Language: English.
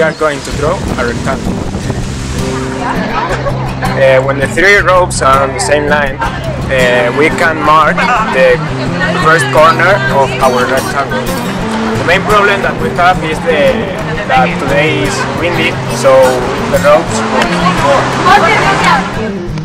We are going to draw a rectangle. Uh, when the three ropes are on the same line, uh, we can mark the first corner of our rectangle. The main problem that we have is the, that today is windy, so the ropes move.